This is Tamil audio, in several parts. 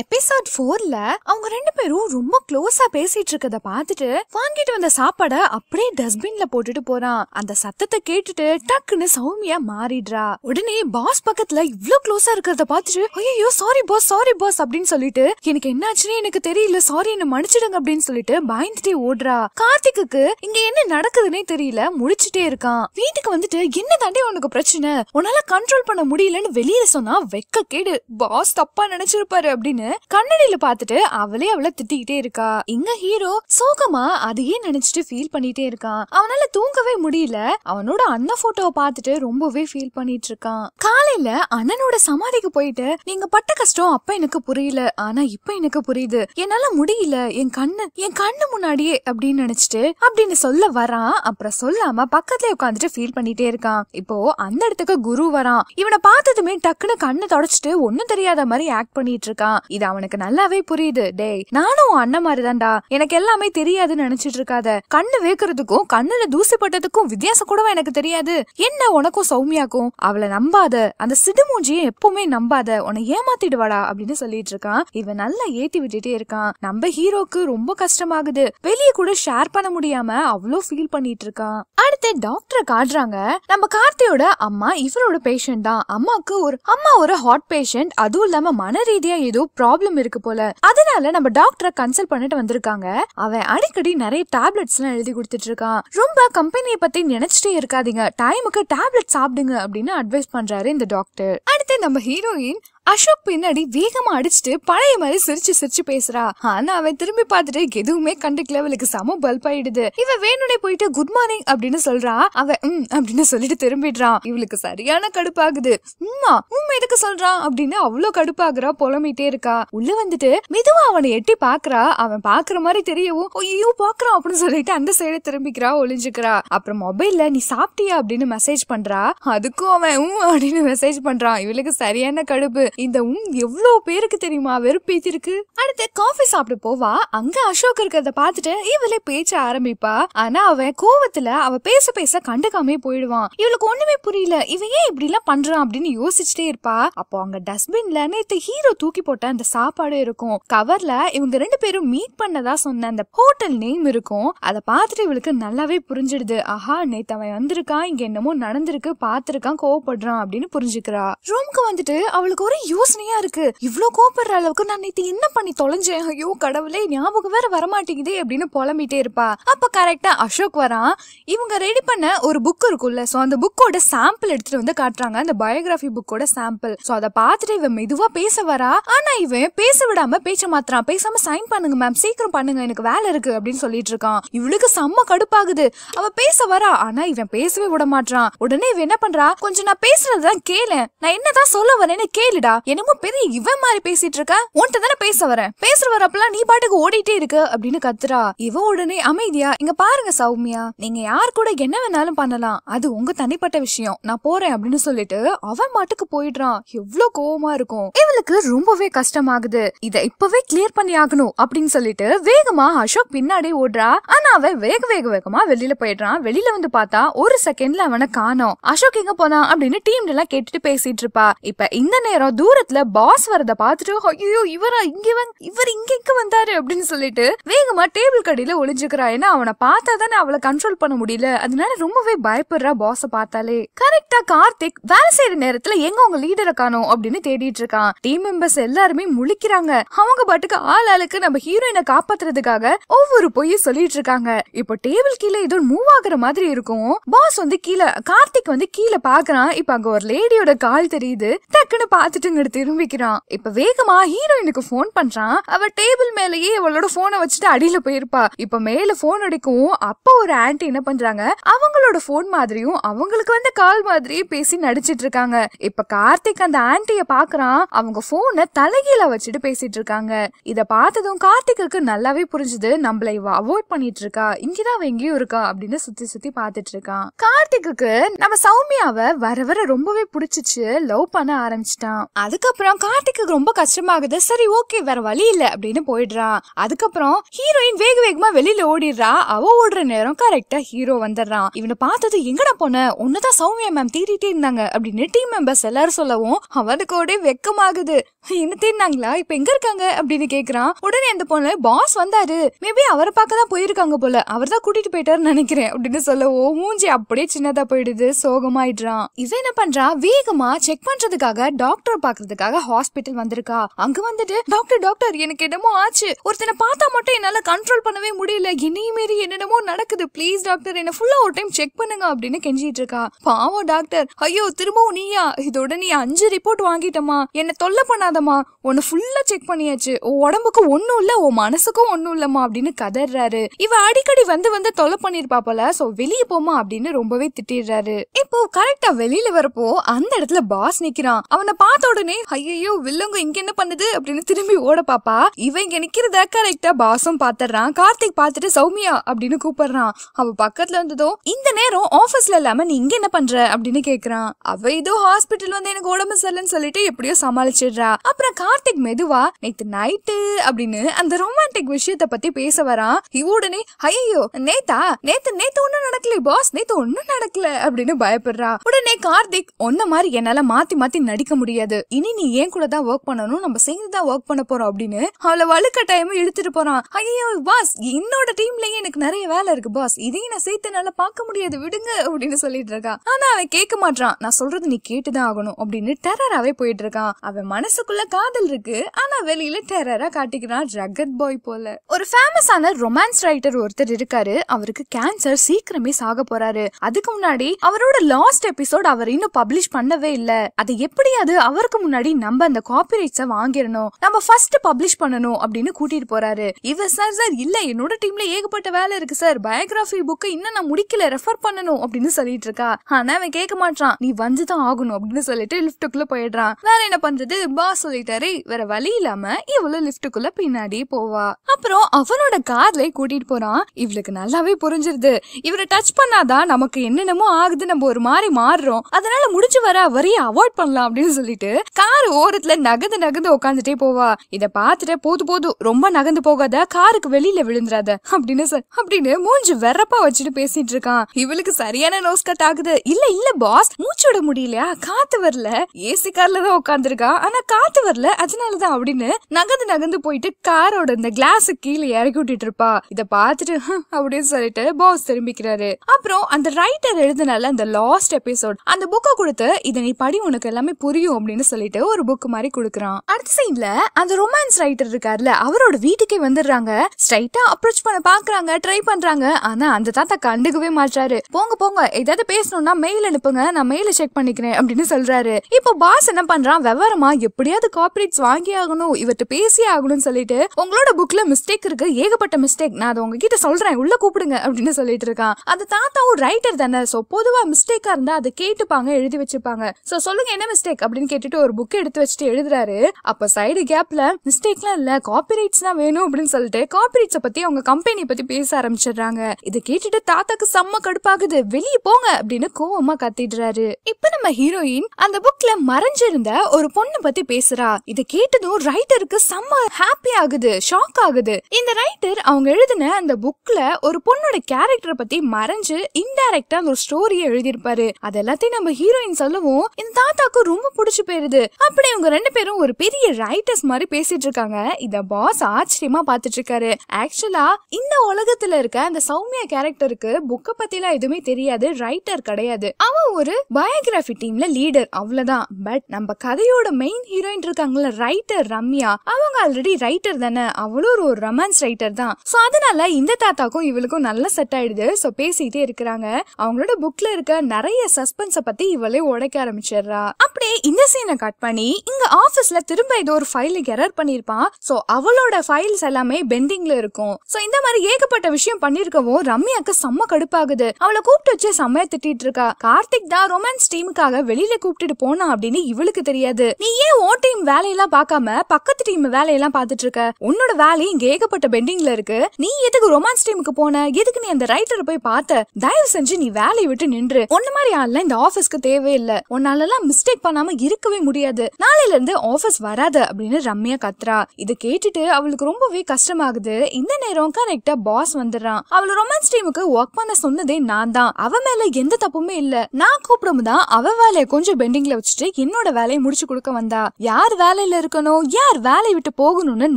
எபிசோட் ஃபோர்ல அவங்க ரெண்டு பேரும் ரொம்ப க்ளோஸா பேசிட்டு இருக்கத பார்த்துட்டு வாங்கிட்டு வந்த சாப்பாட அப்படியே டஸ்ட்பின்ல போட்டுட்டு போறான். அந்த சத்தத்தை கேட்டுட்டு டக்குன்னு சௌமியா மாறிடுறா. உடனே பாஸ் பக்கத்துல இவ்ளோ க்ளோஸா இருக்கிறத பார்த்துட்டு ஐயோ சாரி பாஸ் சாரி பாஸ் அப்படின்னு சொல்லிட்டு எனக்கு என்னாச்சுன்னு எனக்கு தெரியல சாரி என்ன மன்னிச்சிடுங்க அப்படின்னு சொல்லிட்டு பயந்துட்டே ஓடுறா. கார்த்திக்கு இங்க என்ன நடக்குதுன்னே தெரியல முழிச்சிட்டே இருக்கான். வீட்டுக்கு வந்துட்டு என்ன தாண்டி உனக்கு பிரச்சனை? உன்னால கண்ட்ரோல் பண்ண முடியலன்னு வெளியில சொன்னா வெக்க கேடு. பாஸ் தப்பா நினைச்சிருப்பாரு அப்படின்னு கண்ணடியில பாத்துட்டு அவளே அவளை திட்டிக்கிட்டே இருக்கா. இங்க ஹீரோ சோகமா அதையே நினைச்சிட்டு ஃபீல் பண்ணிட்டே இருக்கான். அவனால தூங்கவே முடியல. அவனோட அண்ணன் போட்டோவை பார்த்துட்டு ரொம்பவே ஃபீல் பண்ணிட்டு இருக்கான். காலையில அண்ணனோட சமாதிக்கு போயிட்டு நீங்க பட்ட கஷ்டம் அப்ப எனக்கு புரியல. ஆனா இப்ப எனக்கு புரியுது. என்னால முடியல. என் கண்ணு என் கண்ணு முன்னாடியே அப்படின்னு நினைச்சிட்டு அப்படின்னு சொல்ல வரான். அப்புறம் சொல்லாம பக்கத்துல உட்காந்துட்டு ஃபீல் பண்ணிட்டே இருக்கான். இப்போ அந்த இடத்துக்கு குரு வரான். இவனை பார்த்ததுமே டக்குன்னு கண்ணை தொடச்சிட்டு ஒண்ணும் தெரியாத மாதிரி ஆக்ட் பண்ணிட்டு இருக்கான். இது அவனுக்கு நல்லாவே புரியுது. டேய் நானும் உன் அண்ணன் மாதிரி தான்டா எனக்கு எல்லாமே தெரியாதுன்னு நினைச்சிட்டு இருக்காத. கண்ணு வேக்குறதுக்கும் கண்ணுல தூசி பட்டதுக்கும் வித்தியாசம் கூடவா எனக்கு தெரியாது. என்ன உனக்கும் சௌமியாக்கும்? அவளை நம்பாத. அந்த சிடுமூஞ்சியை எப்பவுமே நம்பாத. உன்னை ஏமாத்திடுவாடா அப்படின்னு சொல்லிட்டு இருக்கான். இவன் நல்லா ஏத்தி விட்டுட்டே இருக்கான். நம்ம ஹீரோக்கு ரொம்ப கஷ்டமாகுது. வெளியே கூட ஷேர் பண்ண முடியாம அவ்வளோ ஃபீல் பண்ணிட்டு இருக்கான். அடுத்து டாக்டரை காட்டுறாங்க. நம்ம கார்த்தியோட அம்மா இவரோட பேஷண்ட் தான். அம்மாக்கு ஒரு அம்மா ஒரு ஹாட் பேஷண்ட் அதுவும் இல்லாம மன ரீதியா ஏதோ ப்ராப்ளம் இருக்கு போல. அதனால நம்ம டாக்டரை கன்சல்ட் பண்ணிட்டு வந்திருக்காங்க. அவன் அடிக்கடி நிறைய டேப்லெட்ஸ் எல்லாம் எழுதி கொடுத்துட்டு இருக்கான். ரொம்ப கம்பெனியை பத்தி நினைச்சிட்டே இருக்காதீங்க. டைமுக்கு டேப்லெட் சாப்பிடுங்க அப்படின்னு அட்வைஸ் பண்றாரு இந்த டாக்டர் அடுத்து நம்ம ஹீரோயின் அசோக் பின்னாடி வேகமா அடிச்சுட்டு பழைய மாதிரி சிரிச்சு சிரிச்சு பேசுறா. ஆனா அவன் திரும்பி பார்த்துட்டு எதுவுமே கண்டுக்கல. அவளுக்கு சம பல்ப் ஆயிடுது. இவ வேணுனே போயிட்டு குட் மார்னிங் அப்படின்னு சொல்றா. அவன் உம் அப்படின்னு சொல்லிட்டு திரும்பிடுறான் இவளுக்கு சரியான கடுப்பாகுது. உம்மா உம் எதுக்கு சொல்றான் அப்படின்னு அவ்வளவு கடுப்பாகுறா புலம்பிட்டே இருக்கா. உள்ள வந்துட்டு மெதுவா அவனை எட்டி பாக்குறா. அவன் பாக்குற மாதிரி தெரியவும் ஐயோ பாக்குறான் அப்படின்னு சொல்லிட்டு அந்த சைடு திரும்பிக்கிறா ஒளிஞ்சுக்கிறா. அப்புறம் மொபைல்ல நீ சாப்பிட்டியா? அப்படின்னு மெசேஜ் பண்றா. அதுக்கும் அவன் உம் அப்படின்னு மெசேஜ் பண்றான். இவளுக்கு சரியான கடுப்பு. இந்த உம் எவ்வளவு பேருக்கு தெரியுமா வெறுப்பேத்திருக்கு அடுத்து காஃபி சாப்பிட போவா. அங்க அசோக் இருக்கிறத பார்த்துட்டு இவளே பேச்ச ஆரம்பிப்பா. ஆனா அவன் கோவத்துல அவ பேச பேச கண்டுக்காமே போயிடுவான். இவளுக்கு ஒண்ணுமே புரியல. இவன் ஏன் இப்படி எல்லாம் பண்றான் அப்படின்னு யோசிச்சுட்டே இருப்பா. அப்போ அங்க டஸ்ட்பின்ல நேத்து ஹீரோ தூக்கி போட்ட அந்த சாப்பாடு இருக்கும். கவர்ல இவங்க ரெண்டு பேரும் மீட் பண்ணதா சொன்ன அந்த ஹோட்டல் நேம் இருக்கும். அதை பார்த்துட்டு இவளுக்கு நல்லாவே புரிஞ்சிடுது. ஆஹா நேத்து அவன் வந்திருக்கான் இங்க என்னமோ நடந்திருக்கு பார்த்திருக்கான் கோவப்படுறான் அப்படின்னு புரிஞ்சுக்கிறா. ரூம்க்கு வந்துட்டு அவளுக்கு ஒரு யோசனையா இருக்கு. இவ்வளவு கோபப்படுற அளவுக்கு நான் நேத்து என்ன பண்ணி தொலைஞ்சேன்? ஐயோ கடவுளே ஞாபகம் வேற வரமாட்டேங்குதே அப்படின்னு புலம்பிட்டே இருப்பா. அப்ப கரெக்டா அசோக் வரான். இவங்க ரெடி பண்ண ஒரு புக் இருக்கும்ல. சோ அந்த புக்கோட சாம்பிள் எடுத்துட்டு வந்து காட்டுறாங்க. அந்த பயோகிராஃபி புக்கோட சாம்பிள் சோ அதை பார்த்துட்டு இவன் மெதுவா பேச வரா. ஆனா இவன் பேச விடாம பேச்ச மாத்திரான் பேசாம சைன் பண்ணுங்க மேம் சீக்கிரம் பண்ணுங்க. எனக்கு வேலை இருக்கு அப்படின்னு சொல்லிட்டு இருக்கான். இவளுக்கு செம்ம கடுப்பாகுது. அவ பேச வரா. ஆனா இவன் பேசவே விட மாட்டான் உடனே இவன் என்ன பண்றா? கொஞ்சம் நான் பேசுறதுதான் கேளு நான் என்னதான் சொல்ல வரேன்னு கேளுடா. என்னமோ பெரிய இவன் மாதிரி பேசிட்டு இருக்க? உன்கிட்ட தானே பேச வரேன். பேசுற வரப்பெல்லாம் நீ பாட்டுக்கு ஓடிட்டே இருக்க அப்படின்னு கத்துறா. இவ உடனே அமைதியா இங்க பாருங்க சௌமியா நீங்க யார் கூட என்ன வேணாலும் பண்ணலாம். அது உங்க தனிப்பட்ட விஷயம். நான் போறேன் அப்படின்னு சொல்லிட்டு அவன் மாட்டுக்கு போயிடுறான். எவ்வளவு கோவமா இருக்கும். இவளுக்கு ரொம்பவே கஷ்டமாகுது. இத இப்பவே கிளியர் பண்ணி ஆகணும் அப்படின்னு சொல்லிட்டு வேகமா அசோக் பின்னாடி ஓடுறா. ஆனா அவன் வேக வேக வேகமா வெளியில போயிடுறான். வெளியில வந்து பார்த்தா ஒரு செகண்ட்ல அவனை காணும். அசோக் எங்க போனா அப்படின்னு டீம்ல எல்லாம் கேட்டுட்டு பேசிட்டு இருப்பா. இப்ப இந்த நேரம் தூரத்துல பாஸ் வரத பாத்துட்டு ஐயோ இவரா இங்க வந்து இவர் இங்க இங்க வந்தாரு அப்படின்னு சொல்லிட்டு வேகமா டேபிள் கடையில ஒளிஞ்சுக்கிறா. ஏன்னா அவனை பார்த்தா தானே அவளை கண்ட்ரோல் பண்ண முடியல. அதனால ரொம்பவே பயப்படுறா பாஸ பார்த்தாலே. கரெக்டா கார்த்திக் வேலை செய்யற நேரத்துல எங்க உங்க லீடரை காணும் அப்படின்னு தேடிட்டு இருக்கான். டீம் மெம்பர்ஸ் எல்லாருமே முழிக்கிறாங்க. அவங்க பாட்டுக்கு ஆள் ஆளுக்கு நம்ம ஹீரோயினை காப்பாத்துறதுக்காக ஒவ்வொரு பொய்யும் சொல்லிட்டு இருக்காங்க. இப்போ டேபிள் கீழே ஏதோ மூவ் ஆகுற மாதிரி இருக்கும். பாஸ் வந்து கீழே கார்த்திக் வந்து கீழே பாக்குறான் இப்ப அங்க ஒரு லேடியோட கால் தெரியுது. டக்குன்னு பாத்துட்டு இங்க திரும்பிக்கிறான். இப்ப வேகமா ஹீரோயினுக்கு போன் பண்றான். அவ டேபிள் மேலயே அவளோட போனை வச்சுட்டு அடியில போயிருப்பா. இப்ப மேல போன் அடிக்கவும் அப்ப ஒரு ஆன்டி என்ன பண்றாங்க? அவங்களோட போன் மாதிரியும் அவங்களுக்கு வந்த கால் மாதிரி பேசி நடிச்சிட்டு இருக்காங்க. இப்ப கார்த்திக் அந்த ஆன்டிய பாக்குறான். அவங்க போனை தலைகீழ வச்சுட்டு பேசிட்டு இருக்காங்க. இத பார்த்ததும் கார்த்திக்கு நல்லாவே புரிஞ்சுது. நம்மள இவ அவாய்ட் பண்ணிட்டு இருக்கா. இங்கதான் அவ எங்கேயும் இருக்கா அப்படின்னு சுத்தி சுத்தி பாத்துட்டு இருக்கான். கார்த்திக்கு நம்ம சௌமியாவை வர வர ரொம்பவே பிடிச்சிச்சு. லவ் பண்ண ஆரம்பிச்சிட்டான். அதுக்கப்புறம் கார்த்திக்கு ரொம்ப கஷ்டமாகுது. சரி ஓகே வேற வழி இல்ல அப்படின்னு போயிடுறான். அதுக்கப்புறம் ஹீரோயின் வேக வேகமா வெளியில ஓடிடுறா. அவ ஓடுற நேரம் கரெக்டா ஹீரோ வந்துடுறான். இவனை பார்த்தது எங்கடா போன? உன்னதான் சௌமியா மேம் தேடிட்டே இருந்தாங்க. அப்படின்னு டீம் மெம்பர்ஸ் எல்லாரும் சொல்லவும் அவனுக்கு ஒரே வெக்கமாகுது. என்ன தேடினாங்களா? இப்ப எங்க இருக்காங்க? அப்படின்னு கேக்குறான். உடனே அந்த பொண்ணு பாஸ் வந்தாரு. மேபி அவரை பார்க்க தான் போயிருக்காங்க போல. அவர் தான் கூட்டிட்டு போயிட்டாருன்னு நினைக்கிறேன். அப்படின்னு சொல்லவும் மூஞ்சி அப்படியே சின்னதா போயிடுது. சோகமாயிடுறான். இவன் என்ன பண்றா வேகமா செக் பண்றதுக்காக டாக்டர் பாக்குறதுக்காக ஹாஸ்பிட்டல் வந்திருக்கா? அங்க வந்துட்டு டாக்டர் டாக்டர் எனக்கு என்னமோ ஆச்சு. ஒருத்தனை பார்த்தா மட்டும் என்னால கண்ட்ரோல் பண்ணவே முடியல. என்னையும் மீறி என்னென்னமோ நடக்குது. ப்ளீஸ் டாக்டர் என்ன ஃபுல்லா ஒரு டைம் செக் பண்ணுங்க அப்படின்னு கெஞ்சிட்டு இருக்கா. பாவம் டாக்டர் ஐயோ திரும்பவும் நீயா? இதோட நீ அஞ்சு ரிப்போர்ட் வாங்கிட்டமா என்ன தொல்லை பண்ணாதம்மா. உன்னை ஃபுல்லா செக் பண்ணியாச்சு. உன் உடம்புக்கு ஒண்ணும் இல்ல உன் மனசுக்கும் ஒண்ணும் இல்லம்மா அப்படின்னு கதறாரு. இவ அடிக்கடி வந்து வந்து தொலை பண்ணிருப்பா போல சோ வெளியே போமா அப்படின்னு ரொம்பவே திட்டிடுறாரு. இப்போ கரெக்டா வெளியில வரப்போ அந்த இடத்துல பாஸ் நிக்கிறான். அவனை பார்த்த உடனே ஐயோ வில்லங்க இங்க என்ன பண்ணுது? அப்படின்னு திரும்பி ஓட பாப்பா. இவன் இங்க நிக்கிறத கரெக்டா பாஸும் பாத்துறான். கார்த்திக் பாத்துட்டு சௌமியா அப்படின்னு கூப்பிடுறான். அவ பக்கத்துல இருந்ததும் இந்த நேரம் ஆபீஸ்ல இல்லாம நீ இங்க என்ன பண்ற? அப்படின்னு கேக்குறான். அவ ஏதோ ஹாஸ்பிட்டல் வந்து எனக்கு உடம்பு சரியில்லைன்னு சொல்லிட்டு எப்படியோ சமாளிச்சிடுறா. அப்புறம் கார்த்திக் மெதுவா நேத்து நைட்டு அப்படின்னு அந்த ரொமான்டிக் விஷயத்த பத்தி பேச வரான். இவ உடனே ஐயோ நேத்தா? நேத்து நேத்து ஒண்ணும் நடக்கல பாஸ் நேத்து ஒண்ணும் நடக்கல. அப்படின்னு பயப்படுறா. உடனே கார்த்திக் ஒன்ன மாதிரி என்னால மாத்தி மாத்தி நடிக்க முடியாது. இனி நீ ஏன் கூட தான் ஒர்க் பண்ணணும்? நம்ம சேர்ந்து தான் ஒர்க் பண்ண போறோம் அப்படின்னு அவளை வலுக்கட்டாயமா இழுத்துட்டு போறான். ஐயோ பாஸ் என்னோட டீம்லயே எனக்கு நிறைய வேலை இருக்கு பாஸ் இதையும் நான் சேர்த்து என்னால பார்க்க முடியாது விடுங்க அப்படின்னு சொல்லிட்டு இருக்கா ஆனா அவன் கேட்க மாட்டான் நான் சொல்றது நீ கேட்டுதான் ஆகணும் அப்படின்னு டெரராவே போயிட்டு இருக்கான். அவன் மனசுக்குள்ள காதல் இருக்கு ஆனா வெளியில டெரரா காட்டிக்கிறான் ரகத் பாய் போல. ஒரு ஃபேமஸான ரொமான்ஸ் ரைட்டர் ஒருத்தர் இருக்காரு அவருக்கு கேன்சர் சீக்கிரமே சாக போறாரு. அதுக்கு முன்னாடி அவரோட லாஸ்ட் எபிசோட் அவர் இன்னும் பப்ளிஷ் பண்ணவே இல்ல. அது எப்படியாவது அவருக்கு முன்னாடி நம்ம அந்த காப்பிரைட்ஸ வாங்கிடணும். நம்ம ஃபர்ஸ்ட் பப்ளிஷ் பண்ணணும் அப்படின்னு கூட்டிட்டு போறாரு. இவர் சார் சார் இல்ல என்னோட டீம்ல ஏகப்பட்ட வேலை இருக்கு சார் பயோகிராஃபி புக்கை இன்னும் நான் முடிக்கல ரெஃபர் பண்ணணும் அப்படின்னு சொல்லிட்டு இருக்கா. ஆனா அவன் கேட்க மாட்டான் நீ வந்துதான் ஆகணும் அப்படின்னு சொல்லிட்டு லிஃப்ட்டுக்குள்ள போயிடுறான். வேற என்ன பண்றது? பாஸ் சொல்லிட்டாரு. வேற வழி இல்லாம இவளு லிஃப்ட்டுக்குள்ள பின்னாடி போவா. அப்புறம் அவனோட கார்ல கூட்டிட்டு போறான். இவளுக்கு நல்லாவே புரிஞ்சிருது. இவரை டச் பண்ணாதான் நமக்கு என்னென்னமோ ஆகுது. நம்ம ஒரு மாதிரி மாறுறோம். அதனால முடிஞ்சு வர வரைய அவாய்ட் பண்ணலாம் அப்படின்னு சொல்லிட்டு கார் ஓரத்துல நகந்து நகந்து உட்காந்துட்டே போவா. இத பாத்துட்டு போது போதும் ரொம்ப நகந்து போகாத காருக்கு வெளியில விழுந்துராத அப்படின்னு சார் அப்படின்னு மூஞ்சி வெறப்பா வச்சுட்டு பேசிட்டு இருக்கான். இவளுக்கு சரியான நோஸ் கட் ஆகுது. இல்ல இல்ல பாஸ் மூச்சு விட முடியலையா? காத்து வரல. ஏசி கார்ல தான் உட்காந்துருக்கா ஆனா காத்து வரல. அதனாலதான் அப்படின்னு நகந்து நகந்து போயிட்டு காரோட இந்த கிளாஸ் கீழே இறக்கி விட்டுட்டு இருப்பா. இத பாத்துட்டு அப்படின்னு சொல்லிட்டு பாஸ் திரும்பிக்கிறாரு. அப்புறம் அந்த ரைட்டர் எழுதினால அந்த லாஸ்ட் எபிசோட் அந்த புக்கை கொடுத்து இதை நீ படி உனக்கு எல்லாமே புரியும் அப்படின்னு சொல்லிட்டு ஒரு புக் மாதிரி கொடுக்குறான். அடுத்த சைட்ல அந்த ரொமான்ஸ் ரைட்டர் இருக்காருல அவரோட வீட்டுக்கே வந்துடுறாங்க. ஸ்ட்ரைட்டா அப்ரோச் பண்ண பாக்குறாங்க ட்ரை பண்றாங்க. ஆனா அந்த தாத்தா கண்டுக்கவே மாட்டாரு போங்க போங்க ஏதாவது பேசணும்னா மெயில் அனுப்புங்க நான் மெயில செக் பண்ணிக்கிறேன் அப்படின்னு சொல்றாரு. இப்போ பாஸ் என்ன பண்றான்? விவரமா எப்படியாவது காப்பரேட்ஸ் வாங்கி ஆகணும் இவர்கிட்ட பேசி ஆகணும்னு சொல்லிட்டு உங்களோட புக்ல மிஸ்டேக் இருக்கு ஏகப்பட்ட மிஸ்டேக் நான் அதை உங்ககிட்ட சொல்றேன் உள்ள கூப்பிடுங்க அப்படின்னு சொல்லிட்டு இருக்கான். அந்த தாத்தாவும் ரைட்டர் தானே சோ பொதுவா மிஸ்டேக்கா இருந்தா அதை கேட்டுப்பாங்க எழுதி வச்சுப்பாங்க சோ சொல்லுங்க என்ன மிஸ்டேக் அப்படின்னு கேட்டுட்டு ஒரு புக் எடுத்து வச்சுட்டு எழுதுறாரு. அப்ப சைடு கேப்ல மிஸ்டேக்லாம் இல்ல காப்பிரைட்ஸ் தான் வேணும் அப்படின்னு சொல்லிட்டு காப்பிரைட்ஸ பத்தி அவங்க கம்பெனி பத்தி பேச ஆரம்பிச்சிடுறாங்க. இதை கேட்டுட்டு தாத்தாக்கு செம்ம கடுப்பாகுது. வெளியே போங்க அப்படின்னு கோவமா கத்திடுறாரு. இப்ப நம்ம ஹீரோயின் அந்த புக்ல மறைஞ்சிருந்த ஒரு பொண்ணு பத்தி பேசுறா. இதை கேட்டதும் ரைட்டருக்கு செம்ம ஹாப்பி ஆகுது ஷாக் ஆகுது. இந்த ரைட்டர் அவங்க எழுதின அந்த புக்ல ஒரு பொண்ணோட கேரக்டரை பத்தி மறைஞ்சு இன்டைரக்டா அந்த ஒரு ஸ்டோரியை எழுதியிருப்பாரு. அது எல்லாத்தையும் நம்ம ஹீரோயின் சொல்லவும். இந்த தாத்தாக்கு ரொம்ப பிடிச்சு போயிருது அப்படி இவங்க ரெண்டு பேரும் ஒரு பெரிய ரைட்டர்ஸ் மாதிரி பேசிட்டு இருக்காங்க. இத பாஸ் ஆச்சரியமா பாத்துட்டு இருக்காரு. ஆக்சுவலா இந்த உலகத்துல இருக்க அந்த சௌமியா கேரக்டருக்கு புக்க பத்திலாம் எதுவுமே தெரியாது. ரைட்டர் கிடையாது. அவன் ஒரு பயோகிராஃபி டீம்ல லீடர் அவ்வளவுதான். பட் நம்ம கதையோட மெயின் ஹீரோயின் இருக்காங்கல்ல ரைட்டர் ரம்யா. அவங்க ஆல்ரெடி ரைட்டர் தானே. அவளும் ஒரு ஒரு ரொமான்ஸ் ரைட்டர் தான். சோ அதனால இந்த தாத்தாக்கும் இவளுக்கும் நல்லா செட் ஆயிடுது. சோ பேசிட்டே இருக்கிறாங்க. அவங்களோட புக்ல இருக்க நிறைய சஸ்பென்ஸ பத்தி இவளே உடைக்க ஆரம்பிச்சிடுறா. அப்படியே இந்த சீனை கட் பண்ணி இங்க ஆபீஸ்ல திரும்ப ஏதோ ஒரு ஃபைலுக்கு எரர் பண்ணிருப்பான். சோ அவளோட ஃபைல்ஸ் எல்லாமே பெண்டிங்ல இருக்கும். சோ இந்த மாதிரி ஏகப்பட்ட விஷயம் பண்ணிருக்கவும் ரம்யாக்கு செம்ம கடுப்பாகுது. அவளை கூப்பிட்டு வச்சு செம்மையா திட்டிட்டு இருக்கா. கார்த்திக் தான் ரொமான்ஸ் டீமுக்காக வெளியில கூப்பிட்டுட்டு போனா அப்படின்னு இவளுக்கு தெரியாது. நீ ஏன் ஓ டீம் வேலையெல்லாம் பார்க்காம பக்கத்து டீம் வேலையெல்லாம் பார்த்துட்டு இருக்க? உன்னோட வேலை இங்க ஏகப்பட்ட பெண்டிங்ல இருக்கு. நீ எதுக்கு ரொமான்ஸ் டீமுக்கு போன? எதுக்கு நீ அந்த ரைட்டரை போய் பார்த்த? தயவு செஞ்சு நீ வேலையை விட்டு நின்று. உன்ன மாதிரி ஆள்லாம் இந்த ஆபீஸ்க்கு தேவையில்லை. உன்னாலலாம் மிஸ்டேக் பண்ணாம இருக்கவே முடியாது. நாளையில இருந்து ஆபீஸ் வராத அப்படின்னு ரம்யா கத்துறா. இதை கேட்டுட்டு அவளுக்கு ரொம்பவே கஷ்டமாகுது. இந்த நேரம் கரெக்டா பாஸ் வந்துடுறான். அவள ரொமான்ஸ் டீமுக்கு ஒர்க் பண்ண சொன்னதே நான் தான். அவ மேல எந்த தப்புமே இல்ல. நான் கூப்பிடும் தான் அவ வேலைய கொஞ்சம் பெண்டிங்ல வச்சுட்டு என்னோட வேலையை முடிச்சு கொடுக்க வந்தா. யார் வேலையில இருக்கணும்? யார் வேலையை விட்டு போகணும்னு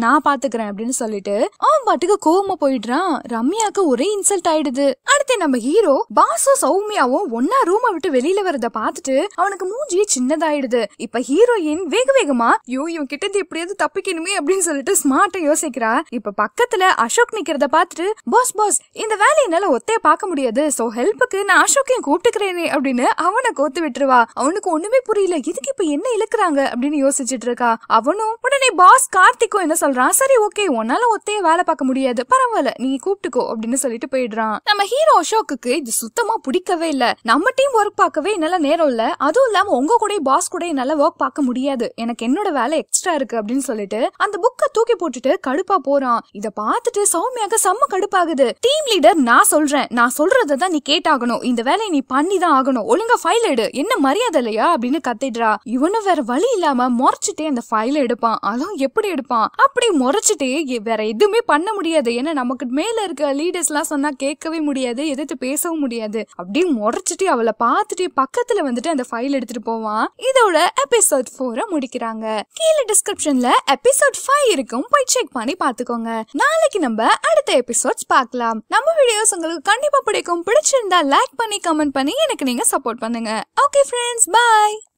நான் பாத்துக்கிறேன் அப்படின்னு சொல்லிட்டு அவன் பாட்டுக்கு கோவமா போயிடுறான். ரம்யாக்கு ஒரே இன்சல்ட் ஆயிடுது. அடுத்து நம்ம ஹீரோ பாஸும் சௌமியாவும் ஒன்னா ரூமை விட்டு வெளியில வரத பார்த்துட்டு அவனுக்கு மூஞ்சியே சின்னதாயிடுது. இப்ப ஹீரோயின் வேக வேகமா யோ இவன் கிட்ட இருந்து எப்படியாவது தப்பிக்கணுமே அப்படின்னு சொல்லிட்டு ஸ்மார்ட்டா யோசிக்கிறா. இப்ப பக்கத்துல அசோக் நிக்கிறத பார்த்துட்டு பாஸ் பாஸ் இந்த வேலையை என்னால ஒத்தைய பார்க்க முடியாது. சோ ஹெல்ப்புக்கு நான் அசோக்கையும் கூப்பிட்டுக்கிறேனே அப்படின்னு அவனை கோத்து விட்டுருவா. அவனுக்கு ஒண்ணுமே புரியல. இதுக்கு இப்ப என்ன இழுக்கிறாங்க? அப்படின்னு யோசிச்சுட்டு இருக்கா. அவனும் உடனே பாஸ் கார்த்திக்கும் என்ன சொல்றான்? சரி ஓகே உன்னால ஒத்தைய வேலை பார்க்க முடியாது. பரவாயில்ல நீ கூப்பிட்டுக்கோ அப்படின்னு சொல்லிட்டு போயிடுறான். நம்ம ஹீரோ அசோக்குக்கு இது சுத்தமா பிடிக்கவே இல்ல. நம்ம டீம் ஒர்க் பார்க்கவே என்னால நேரம் இல்ல. அதுவும் இல்லாம உங்க கூட பாஸ் கூட என்னால ஒர்க் பார்க்க முடியாது. எனக்கு என்னோட வேலை எக்ஸ்ட்ரா இருக்கு அப்படின்னு சொல்லிட்டு அந்த புக்கை தூக்கி போட்டுட்டு கடுப்பா போறான். இத பார்த்துட்டு சௌமியாக செம்ம கடுப்பாகுது. டீம் லீடர் நான் சொல்றேன். நான் சொல்றதை தான் நீ கேட்டாகணும். இந்த வேலையை நீ பண்ணி தான் ஆகணும். ஒழுங்கா ஃபைல் எடு. என்ன மரியாதை இல்லையா? அப்படின்னு கத்திடுறா. இவனும் வேற வழி இல்லாம முறைச்சிட்டே அந்த ஃபைல எடுப்பான். அதுவும் எப்படி எடுப்பான்? அப்படி முறைச்சிட்டே வேற எதுவுமே பண்ண முடியாது. ஏன்னா நமக்கு மேல இருக்க லீடர்ஸ் எல்லாம் சொன்னா கேட்கவே முடியாது. எதிர்த்து பேசவும் முடியாது. அப்படியே முறைச்சிட்டு அவளை பார்த்துட்டு பக்கத்துல வந்துட்டு அந்த ஃபைல் எடுத்துட்டு போவான். இதோட எபிசோட் ஃபோரை முடிக்கிறாங்க. கீழே டிஸ்கிரிப்ஷன்ல எபிசோட் ஃபைவ் இருக்கும். போய் செக் பண்ணி பாத்துக்கோங்க நாளைக்கு நம்ம அடுத்த எபிசோட்ஸ் பார்க்கலாம். நம்ம வீடியோஸ் உங்களுக்கு கண்டிப்பா பிடிக்கும். பிடிச்சிருந்தா லைக் பண்ணி கமெண்ட் பண்ணி எனக்கு நீங்க சப்போர்ட் பண்ணுங்க. Okay friends by